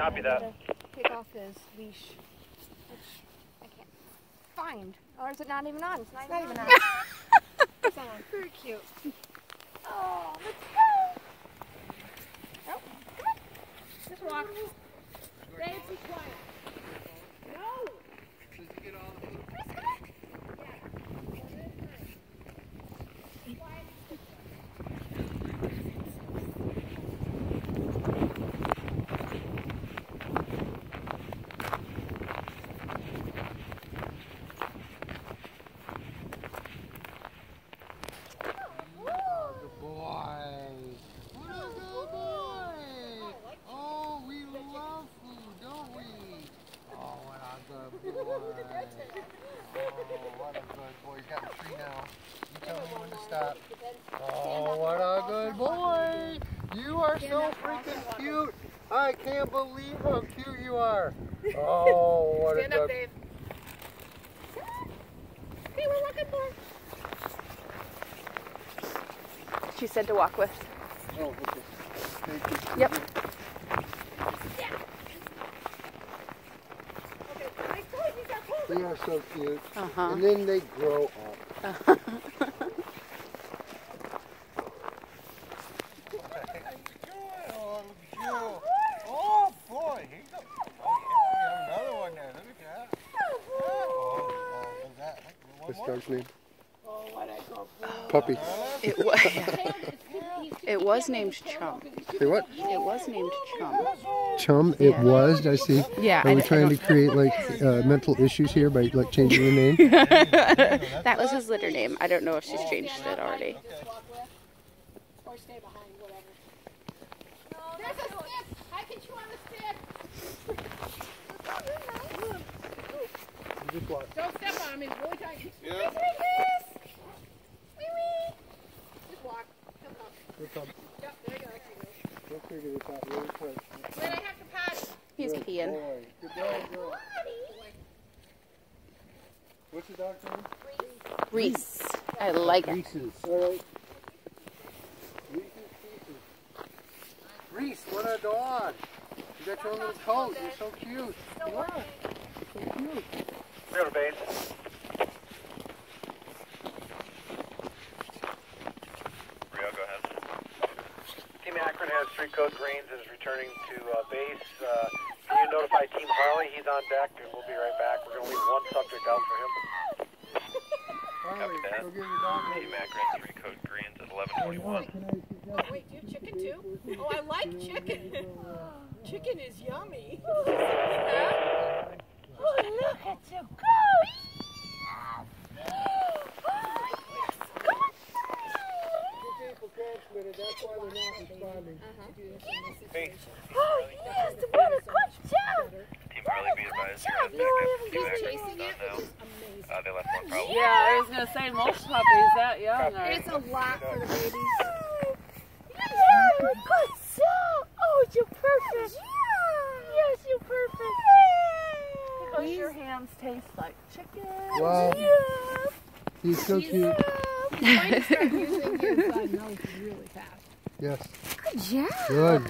Copy that. Take off his leash, which I can't find. Or is it not even on? It's not, even, on. it's on. Very cute. Oh, let's go. Oh, come on. Just walk. Stay be quiet. No. Chris, come on. Good boy. What a good boy. Oh, we love food, don't we? Oh, what a good boy. Oh, Oh, what a good boy. He's got a tree now. You tell me when to stop. Oh, what a good boy. You are so freaking cute. I can't believe how cute you are. Oh, what a good... Stand up, good Dave. Hey, we're walking for. She said to walk with. Oh, okay. Thank you. Yep. I told you these are cool. They are so cute. Uh-huh. And then they grow up. Oh boy, here you go. Oh yeah, we have another one there. Look at that. Oh, oh, that. One What's dog's name? Oh, what I go Puppy. It was. It was named Chum. Say what? It was named Chum. Chum. It Yeah. was. I see. Yeah. Are we d- I trying to create like uh, mental issues here by like changing the name? that was his litter name. I don't know if she's changed it already. Or stay behind, whatever. There's a stick. I can chew on the stick. Just watch. Don't step on him. He's really tiny. Yeah. Wee wee. Just walk. Come up. Look up. Yep, there you go. There you go. Don't figure this out really quick. Wait, I have to pat. He's Good peeing. boy. Good dog, girl. What's the dog's name? Reese. I like it. Reese's. All right. Reese's Pieces. Reese, what a dog. You got your own little coat. You're so cute. Look. So cute. Go to base. Rio, go ahead. Team Akron has three code greens and is returning to uh, base. Uh, can you notify Team Harley? He's on deck and we'll be right back. We're going to leave one subject out for him. Harley, go get your dog. Team Akron, three code greens at 1121. Oh, wait, do you have chicken too? Oh, I like chicken. chicken is yummy. oh, look at you go. People transmitted, that's why they're not responding. Hey, Oh, yes, what a good job. Team Harley, be advised, you're No, deck. I haven't Team chasing it, now. which is amazing. Uh, they left one problem. Yeah, I was gonna say most puppies that young are. It's a lot for the babies. Yeah, good job. Oh, you're perfect. Yes, you're perfect. Because your hands taste like chicken. Wow, Yeah. he's so cute. Might start using his uh, nose really fast. Yes. Good job. Good boy.